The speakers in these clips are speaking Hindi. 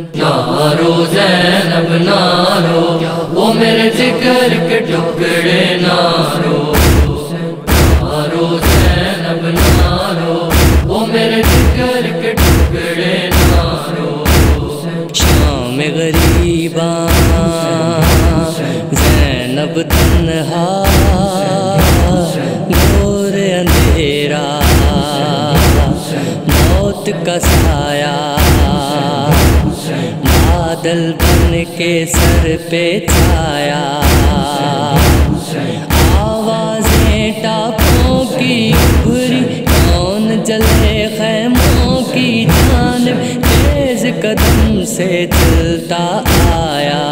नारो जैनब नारो? वो मेरे ज़िक्र के टुकड़े नारो। नारो जैनब नारो? वो मेरे ज़िक्र के टुकड़े नारो। शाम गरीबा, जैनब तन्हा। घोर अंधेरा, मौत का साया। बादल बन के सर पे छाया। आवाज़ें टापों की उभरी, कौन जले खैमों की जान। तेज कदम से चलता आया।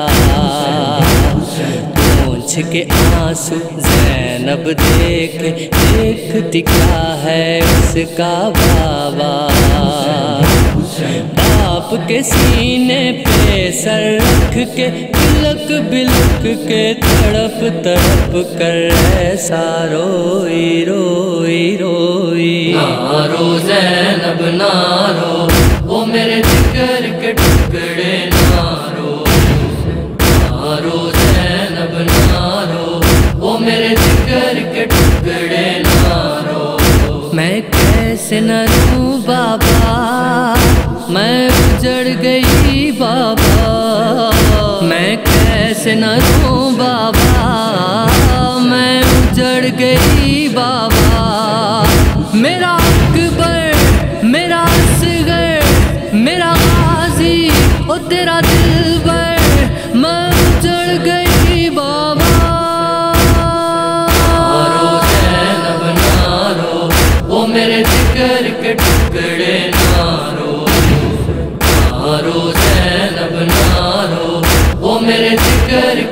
पूछ के आँसू जैनब देख, देखती क्या है उसका बाबा? बाप के सीने पे सर रख के, बिलक बिलक के तड़प तड़प कर ऐसा रोई रोई रोई। नारो जैनब, नारो, वो मेरे जिगर के टुकड़े न बाबा। मैं उजड़ गई बाबा। मैं कैसे न तू बाबा। मैं उजड़ गई बाबा।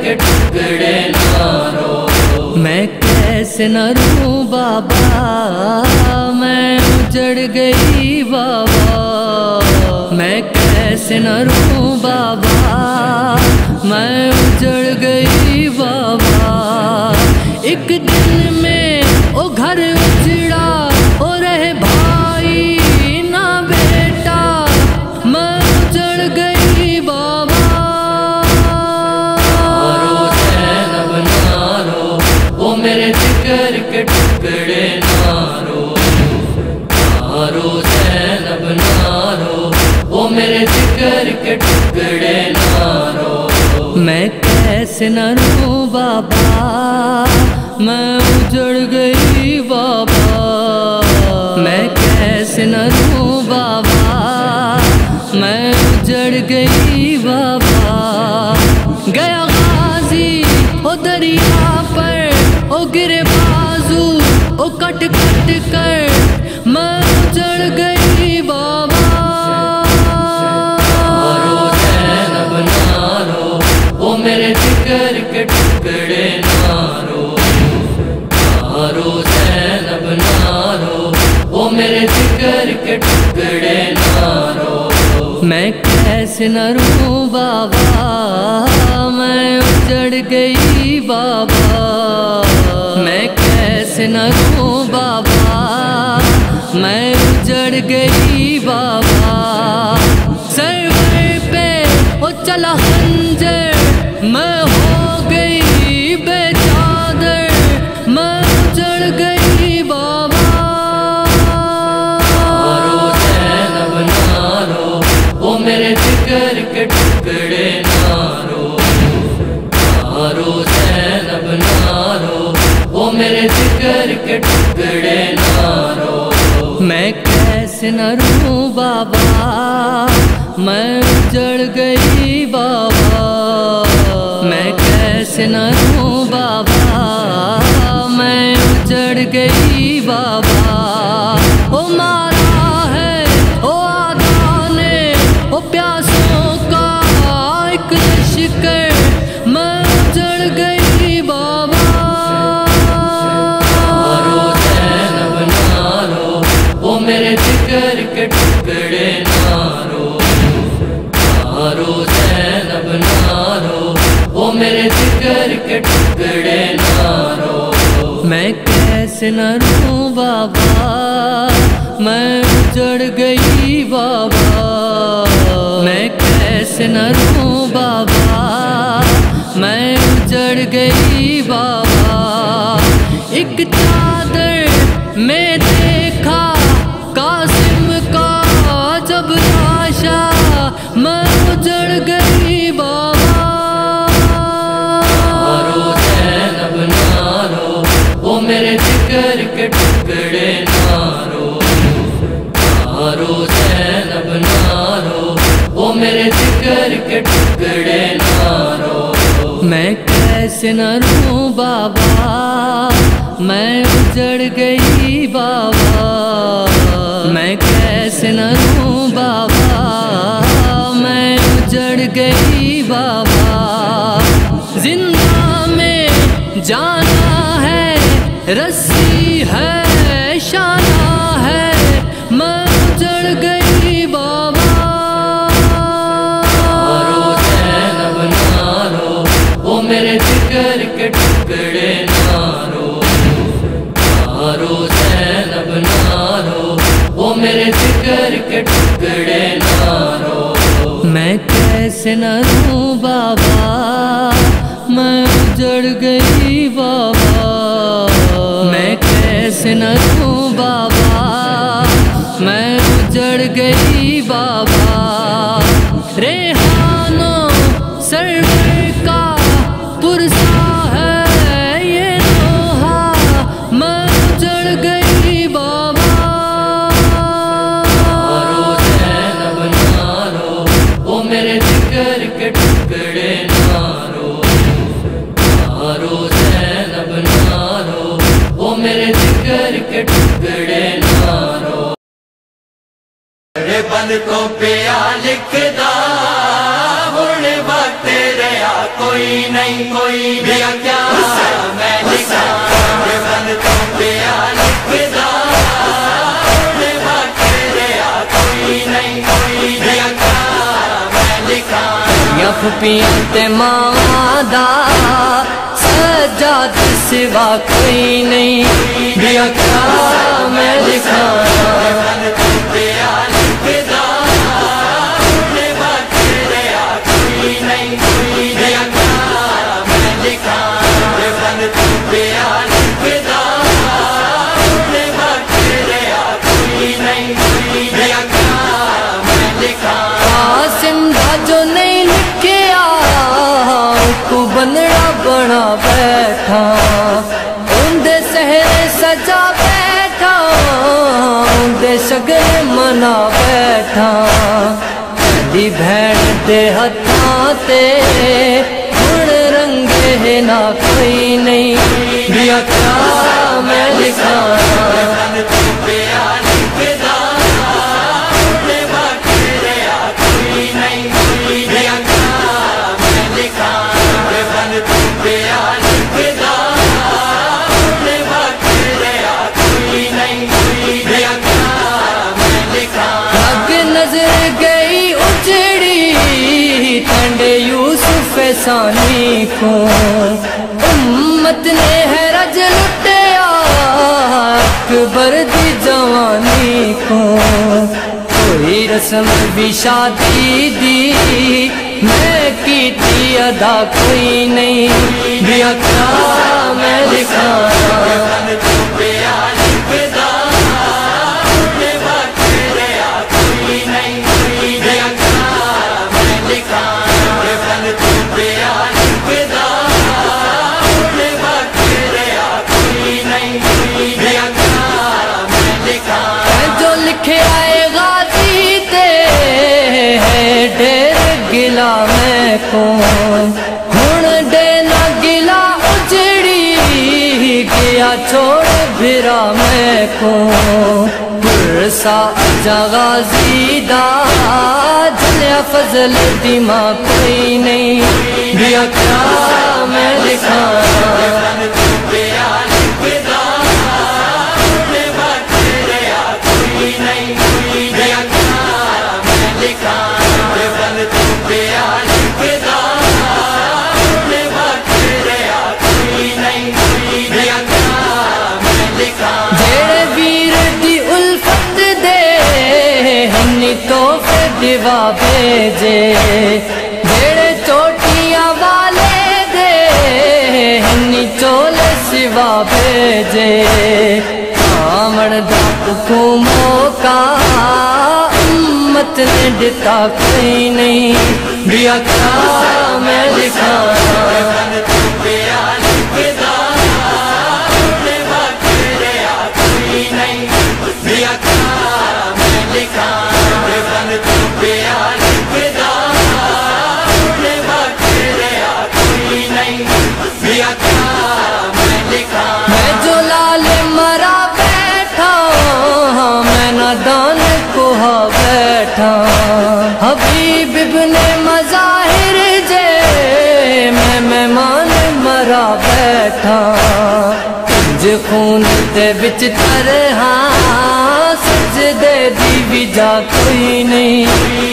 के टुकड़े मैं कैसे न रू बाबा? मैं उजड़ गई बाबा। मैं कैसे न रू बाबा? मैं उजड़ गई बाबा। एक दिन में के टुकड़े नारो मैं कैसे न रो बाबा? मैं उजड़ गई बाबा। मैं कैसे न रो बाबा? मैं उजड़ गई बाबा। गया के टुकड़े मैं कैसे न रूं बाबा। मैं उजड़ गई, बाबा। मैं कैसे न रूं बाबा। मैं उजड़ गई, बाबा। सरवर पे ओ चला के टुकड़े नारो नारो जैनब नारो। वो मेरे ज़िक्र के टुकड़े नारो। मैं कैसे न रूं बाबा, मैं उजड़ गई बाबा। मैं कैसे न रूं बाबा, मैं उजड़ गई बाबा। कैसे न रूं बाबा, मैं उजड़ गई बाबा। मैं कैसे न रू बाबा, मैं उजड़ गई बाबा। एक चादर में देखा, कासिम का जब आशा मैं उजड़ गई बाबा। मेरे जिगर के टुकड़े नारो नारो जैनब नारो वो मेरे जिगर के टुकड़े नारो मैं कैसे न रू बाबा, मैं उजड़ गई बाबा। मैं कैसे न रू बाबा, मैं उजड़ गई बाबा। ज़िंदा में जाना रस्सी है शाना है मैं उजड़ गई बाबा। नारो जैनब नारो वो मेरे जिगर के टुकड़े नारो। नारो जैनब नारो वो मेरे जिगर के टुकड़े नारो। मैं कैसे न रू बाबा मैं उजड़ गई बाबा। न तू बाबा मैं उजड़ गई बाबा। रेहानो रे को पिया लिखदा हुण वक्त रहा कोई नहीं, कोई भी क्या? मैं लिखा बन को पिया लिखदा हुण वक्त रहा कोई नहीं, कोई भी क्या? मैं लिखा। या फुपियाँ ते मावां दा सजाद सिवा कोई नहीं दिया क्या? मैं लिखा। बन को पिया दा सजा बैठा। उनदे सगरे मना दी भैन दे हत्थां ते हुण रंगे ना कोई नहीं। मैं लिखा सानी को उम्मत ने है रज लुटिया अकबर दी जवानी को कोई रस्म भी शादी दी, मैं की थी अदा कोई नहीं। दिया क्या मैं लिखा। देना गिला उजड़ी गया छोड़ दा जलिया फजल दिमा कोई लिखा दिवा भेजे। जेड़े चोटियाँ वाले दे चोले सिवा भेजे। कामण दा हुकुमों का उम्मत ने दिता कोई नहीं। भी अखा मैं दिखाना मैं हाँ, को जे खून दे विच तरहा सजदे दी भी जा कोई नहीं।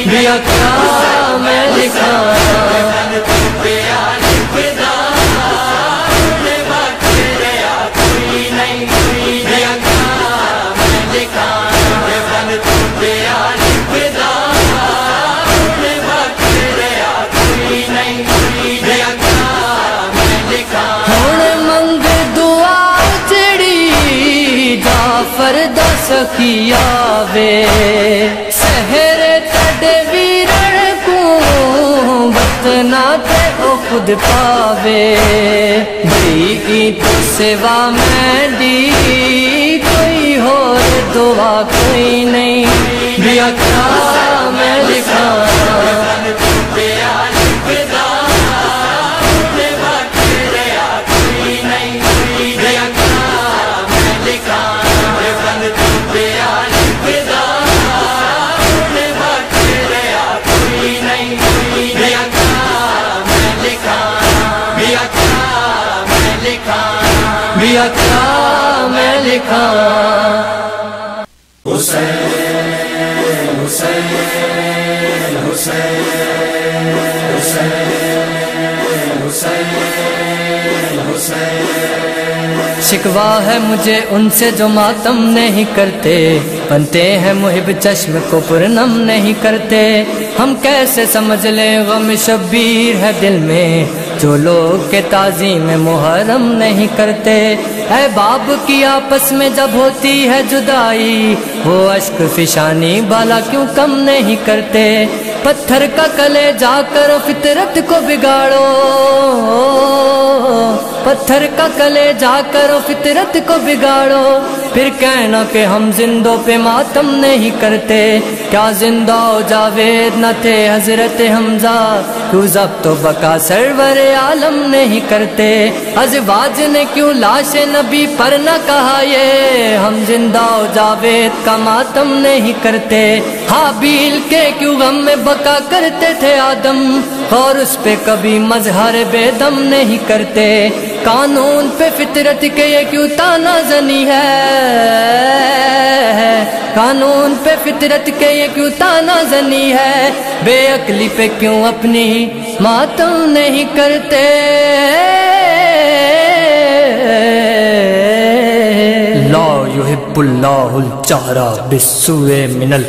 भी अखा मैं लिखा सखिया वे शहर तडवीरण को बतना ते ओ खुद पावे। दी की तो सेवा मैं दी कोई हो दुआ कोई नहीं। दिया क्या मैं लिखा। मैं लिखा शिकवा है मुझे उनसे जो मातम नहीं करते। बनते हैं मुहिब चश्म को पुरनम नहीं करते। हम कैसे समझ ले गम शब्बीर है दिल में? जो लोग के ताजी में मुहर्रम नहीं करते। है बाब की आपस में जब होती है जुदाई, वो अश्क फिशानी बाला क्यों कम नहीं करते? पत्थर का कले जाकर फितरत को बिगाड़ो। पत्थर का कले जाकर फितरत को बिगाड़ो। फिर कहना कि हम जिंदों पे मातम नहीं करते। क्या ज़िंदा जावेद न थे हज़रत हमजा। क्यों जब तो बका सरवर आलम नहीं करते। अजवाज ने क्यों लाश नबी पर न कहा ये? हम ज़िंदा जावेद का मातम नहीं करते। हाबील के क्यों गम में बका करते थे आदम? और उस पे कभी मजहर बेदम नहीं करते। कानून पे फितरत के ये क्यों ताना जनी है? कानून पे फितरत के ये क्यों ताना जनी है? बेअकली पे क्यों अपनी मातम नहीं करते? मिनल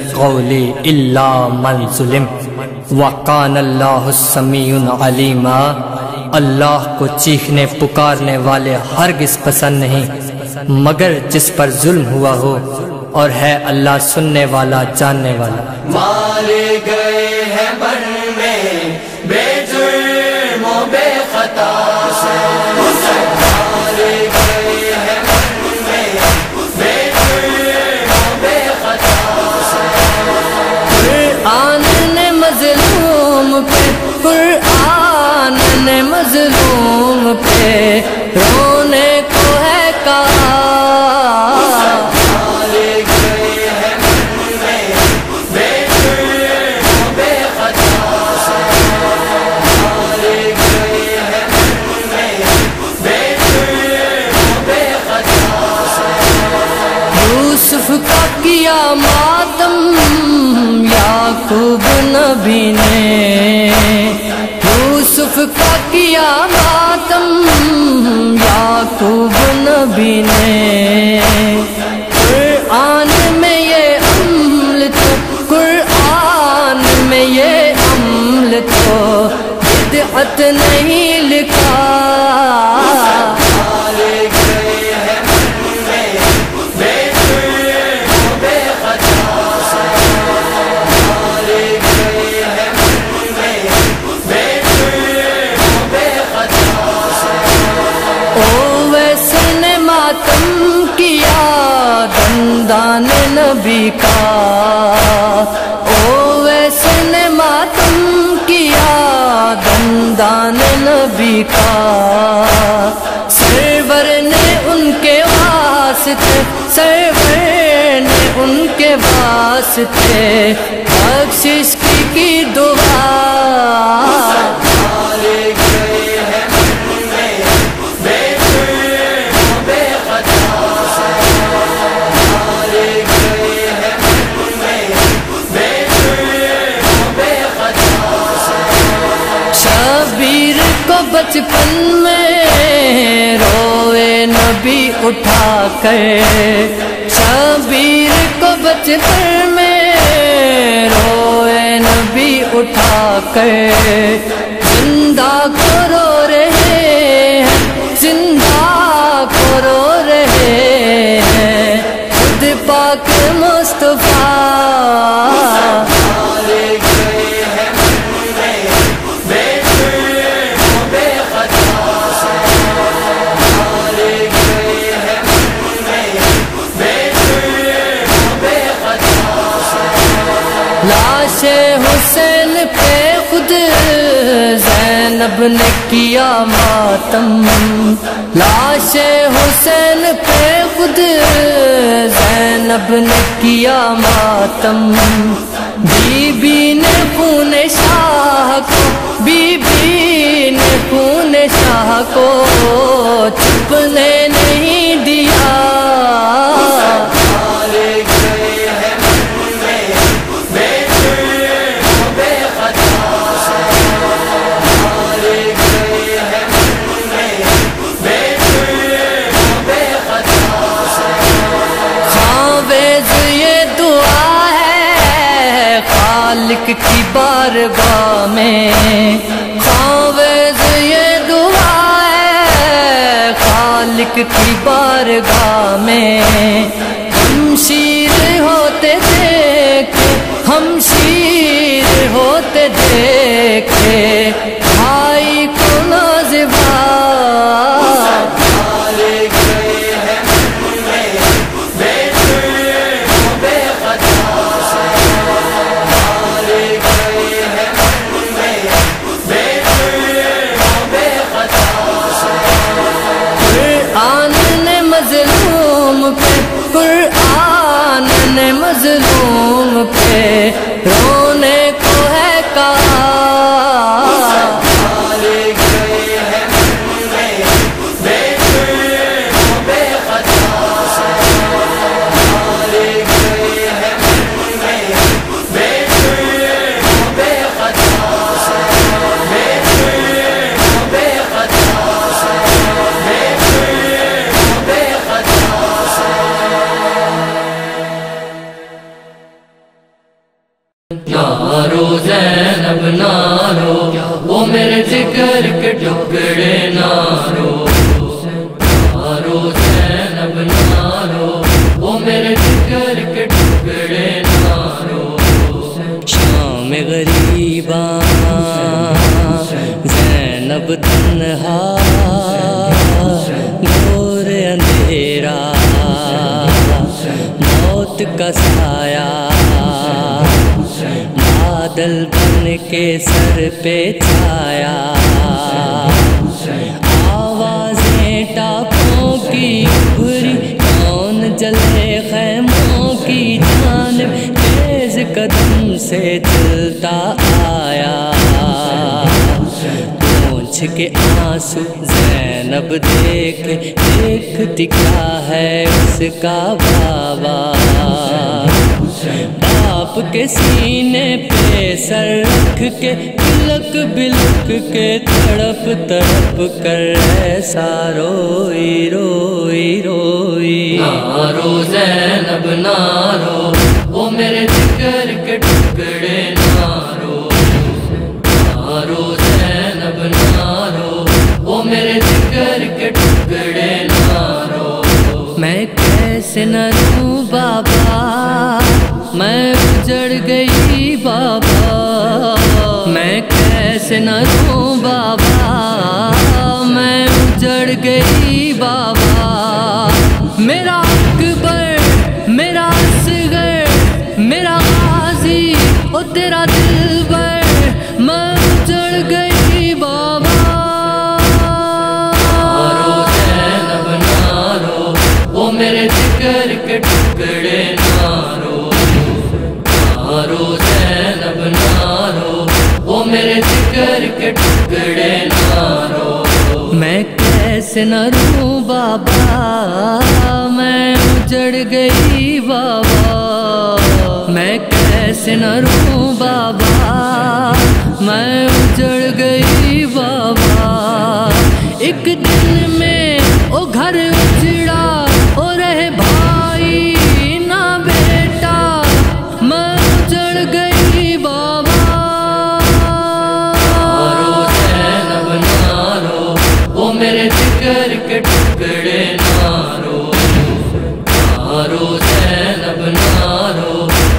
इल्ला मन जुलिम। वकान अल्लाह समीउन अलीमा। अल्लाह को चीखने, पुकारने वाले हरगिज पसंद नहीं, मगर जिस पर जुल्म हुआ हो और है अल्लाह सुनने वाला, जानने वाला। मारे गए हैं रोने को है कहा। का किया मातम याकूब नबी ने। यूसुफ का किया मातम याकूब नबी ने कुरान में ये अम्ल तो कुरान में ये अम्ल तो बिदअत नहीं लिख का। ओ वैसे ने मातम किया दंदान नबी का। सरवर ने उनके वास्ते सरवर ने उनके वास्ते बख्शिश की दुआ। को बचपन में रोए नबी उठा कर शबीर को बचपन में रोए नबी उठा कर ज़िंदा को रो रहे हैं, ज़िंदा को रो रहे हैं। खुद पाक मुस्तफ़ा जैनब ने किया मातम। लाश हुसैन पे खुद, जैनब ने किया मातम। बीबी ने पुन शाह को, बीबी ने पुन शाह को चुपने नहीं बारगाह में हम मजलूम पे रोने जैनब नारो वो मेरे के सर पे छाया। आवाज़ें टापों की उभरी, कौन जले खैमों की जान। तेज कदम से चलता आया। पूछ के आँसू जैनब देख, देखती क्या है उसका बाबा? बाप के सीने पे सर रख के, बिलक बिलक के तड़प तड़प कर ऐसा रोई रोई रोई। नारो जैनब, नारो, वो मेरे जिगर कैसे न रूं बाबा। मैं उजड़ गई बाबा। मैं कैसे न रूं बाबा। मैं उजड़ गई कैसे न रू बाबा, मैं उजड़ गई बाबा। मैं कैसे न रू बाबा, मैं उजड़ गई बाबा। एक दिन में ओ घर उजड़ा नारो जैनब नारो,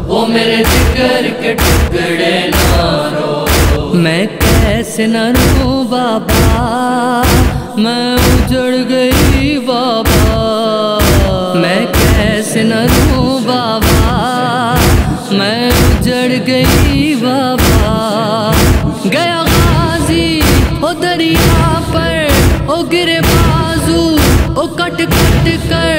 वो मेरे जिगर के टुकड़े नारो। मैं कैसे न रूं बाबा, मैं उजड़ गई बाबा। मैं कैसे न रूं बाबा, मैं उजड़ गई बाबा। गया गाजी ओ दरिया पर, ओ गिरे बाजू, ओ कट कट कर।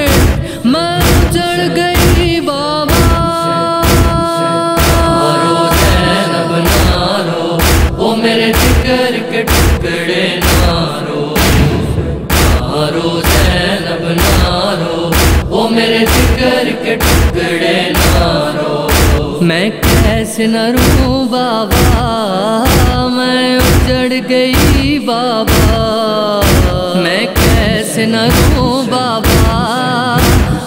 के टुकड़े मैं कैसे न रूं बाबा? मैं उजड़ गई बाबा। मैं कैसे न रूं बाबा?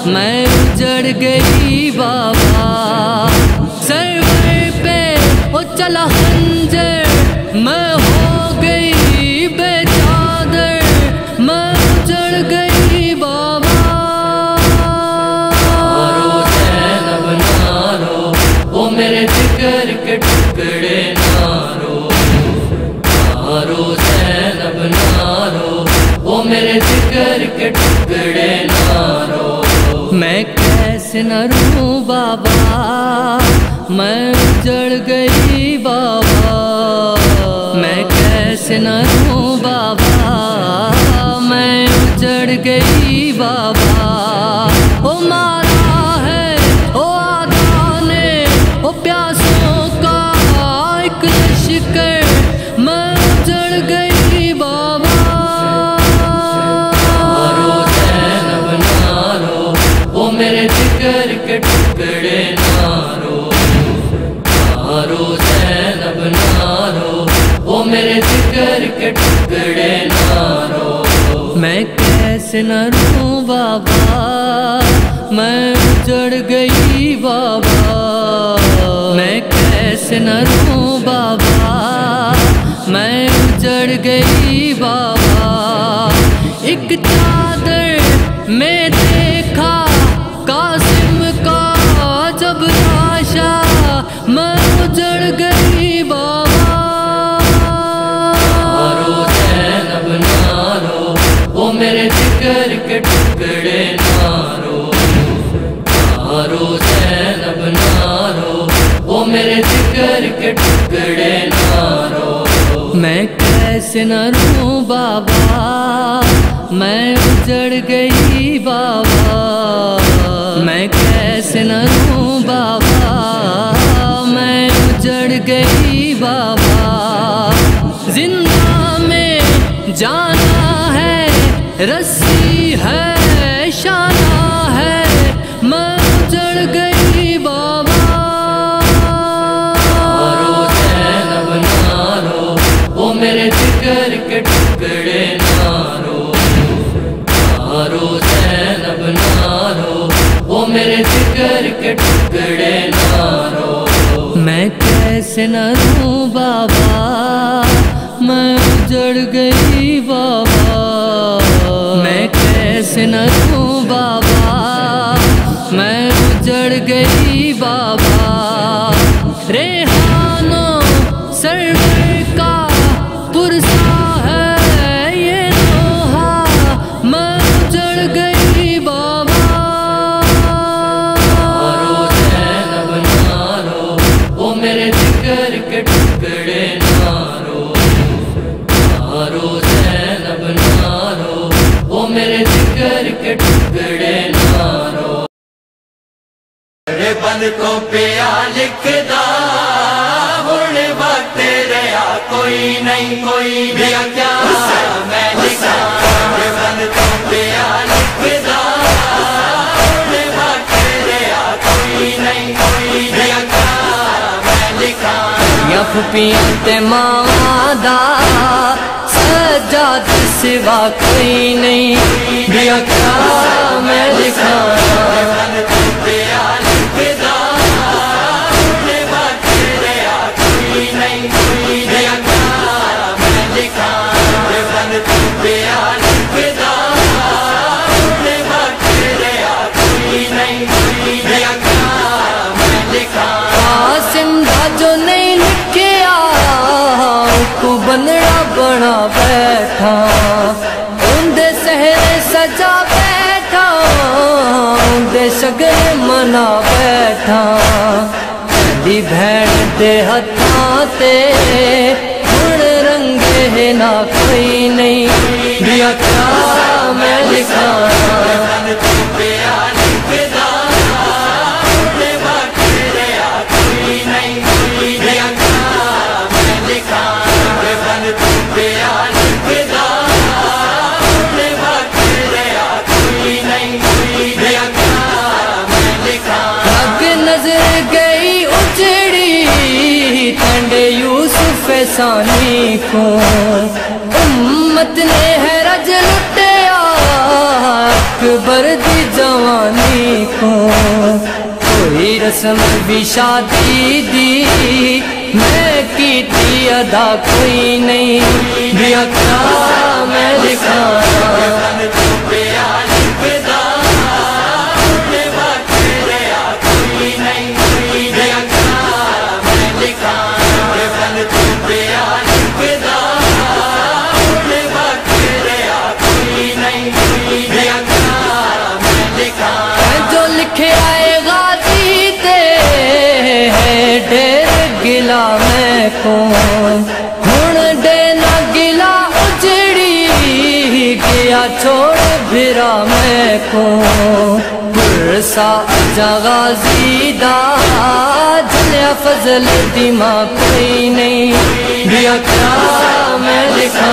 मैं उजड़ गई बाबा। न रूं बाबा, मैं उजड़ गई बाबा। मैं कैसे न बाबा, मैं उजड़ गई बाबा। के टुकड़े नारो नारो जैनब नारो वो मेरे जिगर के टुकड़े नारो। मैं कैसे न रूं बाबा, मैं उजड़ गई बाबा। मैं कैसे न रूं बाबा, मैं उजड़ गई बाबा। एक चादर मेरे जिगर के टुकड़े नारो मैं कैसे न रूं बाबा, मैं उजड़ गई बाबा। मैं कैसे न रूं बाबा, मैं उजड़ गई बाबा। ज़िंदा में जाना है, रस्सी है, शाना है, मैं उजड़ गई मेरे के टुकड़े मैं कैसे न रूं बाबा? मैं उजड़ गई बाबा। मैं कैसे न दूँ बाबा? मैं उजड़ गई बाबा। बन को पिया लिखदा हुण वक्त रहा कोई नहीं, कोई भी क्या? मैं लिखा बन को पिया लिखदा हुण वक्त रहा कोई नहीं, कोई भी क्या? मैं लिखा। या फुपियाँ ते मावां दा सजाद सिवा कोई नहीं बिया क्या? मैं लिखा। बन को पिया बना बैठा। उनदे सजा बैठा उनदे सगरे मना बैठा। दी भैन दे हुण रंगे ना कोई नहीं। दिया क्या मैं लिखा यूसुफ सानी को उम्मत ने है रज लुटिया अकबर दी जवानी को कोई रस्म भी शादी दी, मैं की थी अदा कोई नहीं। बिया क्या मैं लिखा को हुण देना गिला उजड़ी गया छोड़ फिरा मैं को पुरसा जगाजी दा जलिया फजल दिमा कोई नहीं। बिया क्या मैं लिखा?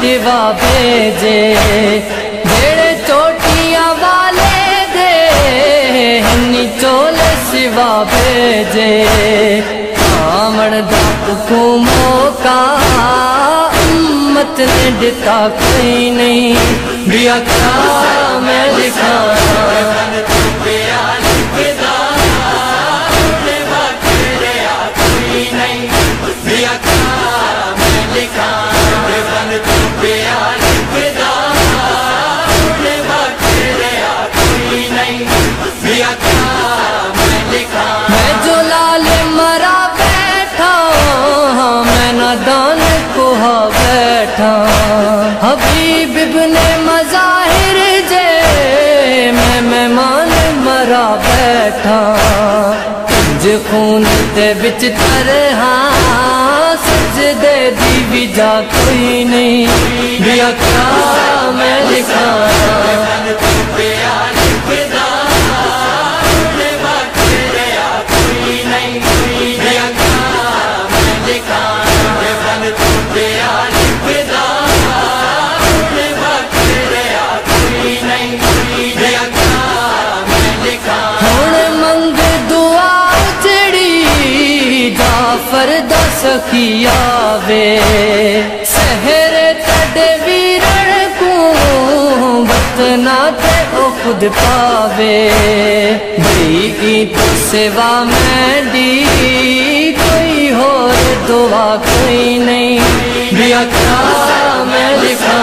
दिवा भेजे जेड़े चोटियाँ वाले दे चोले सिवा भेजे। कामण दा हुकुमों का उम्मत ने दिता कोई नहीं। बिया क्या मैं लिखा बैठा। ज खून ते बिच तरहा, सजदे दी भी जा कोई नहीं। क्या मैं लिखा कोई नहीं सखिया वे। शहर तड़े वीरण को बतना ते ओ खुद पावे। दी तो सेवा मैं दी, कोई हो दुआ कोई नहीं। बिया क्या मैं लिखा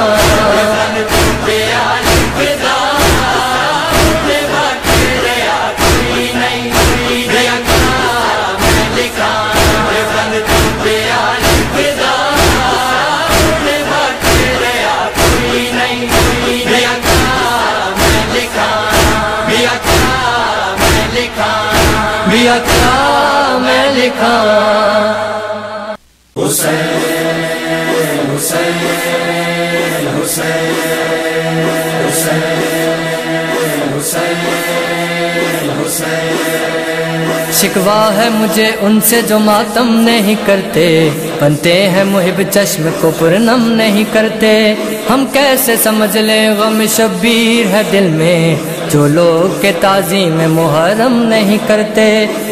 मैं लिखा शिकवा है मुझे उनसे जो मातम नहीं करते। बनते हैं मुहिब चश्म को पुरनम नहीं करते। हम कैसे समझ ले गम शब्बीर है दिल में? जो लोग के ताजी में मुहर्रम नहीं करते।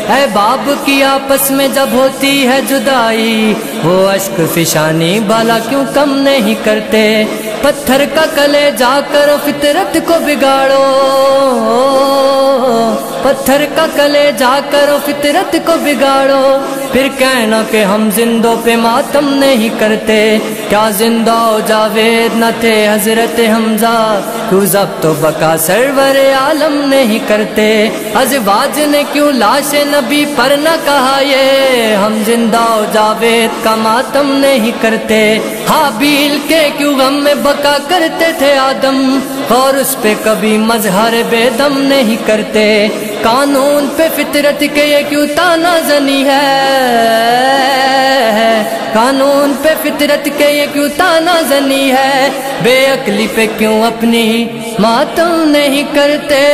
है बाब की आपस में जब होती है जुदाई, वो अश्क फिशानी बाला क्यों कम नहीं करते? पत्थर का कले जाकर फितरत को बिगाड़ो। पत्थर का कले जाकर फितरत को बिगाड़ो। फिर कहना कि हम जिंदों पे मातम नहीं करते। क्या ज़िंदा जावेद न थे हज़रत हमजा? तू जब तो बका सरवर आलम नहीं करते। अजवाज ने क्यों लाश नबी पर न कहा ये? हम ज़िंदा जावेद का मातम नहीं करते। हाबील के क्यों गम में बका करते थे आदम? और उस पे कभी मजहर बेदम नहीं करते। कानून पे फितरत के ये क्यों ताना जनी है? कानून पे फितरत के ये क्यों ताना जनी है? बेअकली पे क्यों अपनी मातम नहीं करते?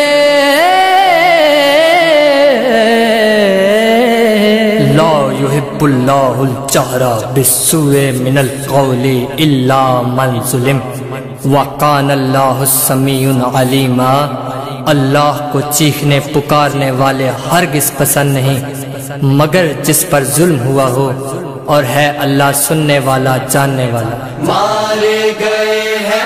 मिनल इल्ला मन जुलिम। वकान अल्लाह समीउन अलीमा। अल्लाह को चीखने, पुकारने वाले हरगिज पसंद नहीं, मगर जिस पर जुल्म हुआ हो और है अल्लाह सुनने वाला, जानने वाला। मारे गए हैं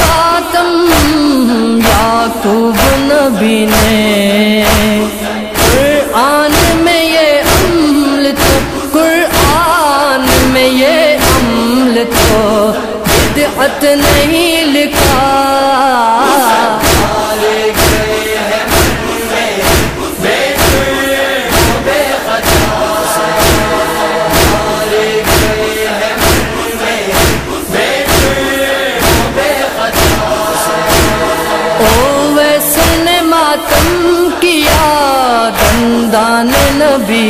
याकूब नबी ने। कुरान में ये अम्ल तो कुरान में ये अम्ल तो बिदअत नहीं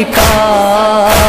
का